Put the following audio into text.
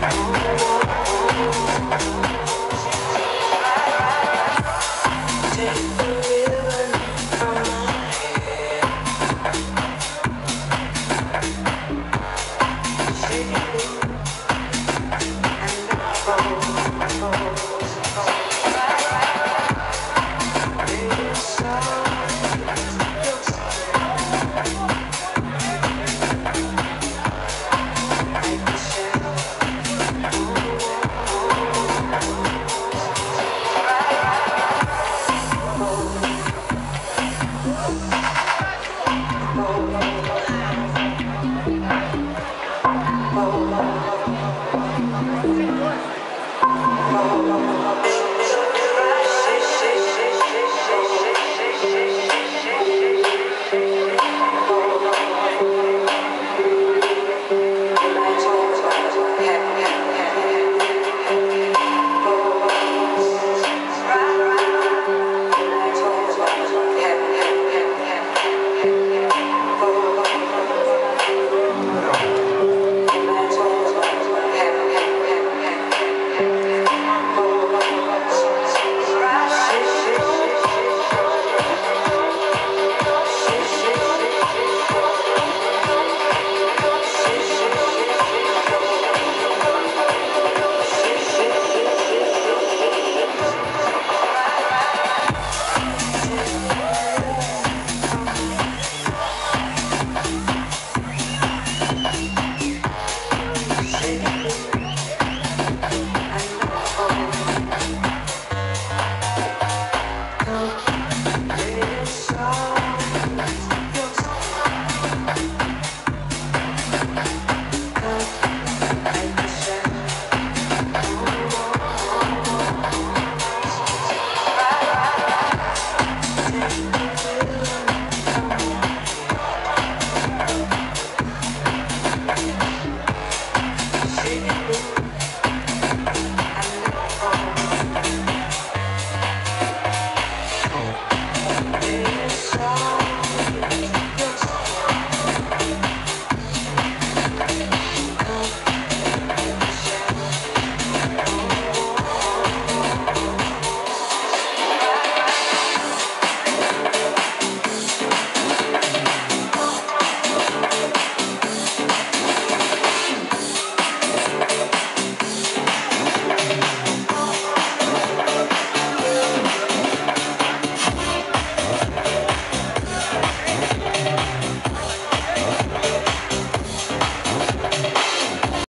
Música Oh, Yeah.